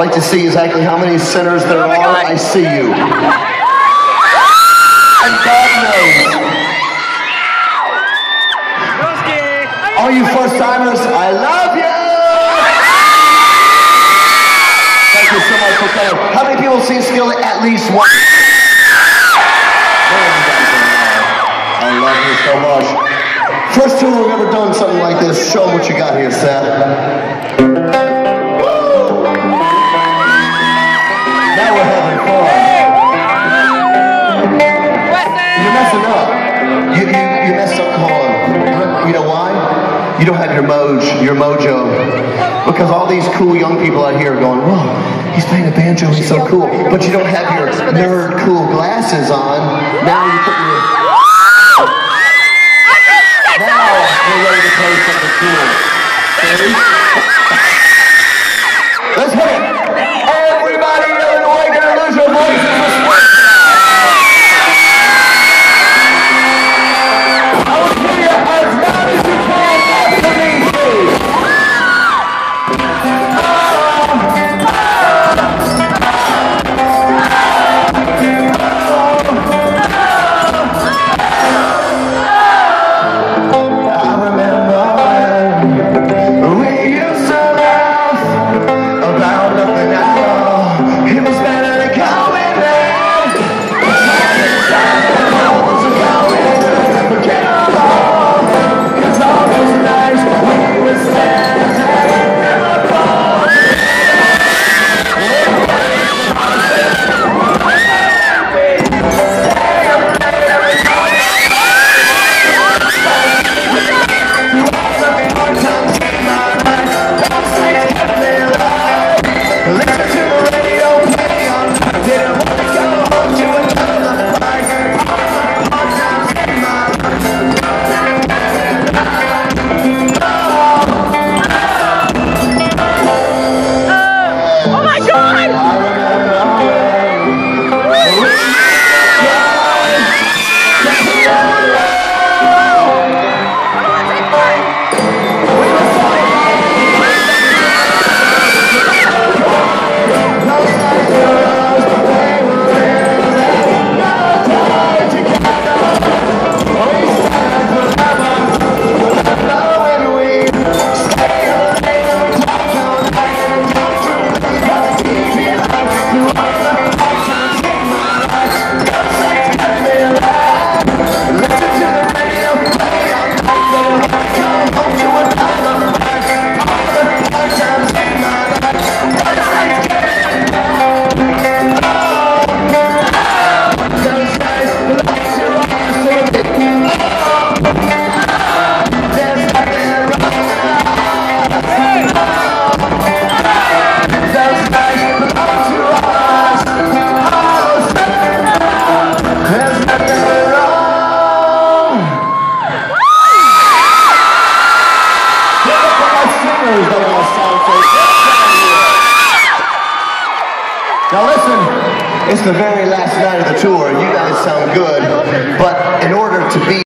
like to see exactly how many sinners there Oh are. I see you. And God knows. All you first timers, I love you! Thank you so much for coming. How many people seen Skillet at least once? Man, you guys are loud. I love you so much. First tour we've ever done something like this. Show them what you got here, Seth. You, you, you messed up calling. You know why? You don't have your moj, your mojo. Because all these cool young people out here are going, whoa, he's playing a banjo, he's so cool. But you don't have your nerd cool glasses on. Now you put Oh Now listen, it's the very last night of the tour. You guys sound good, but in order to be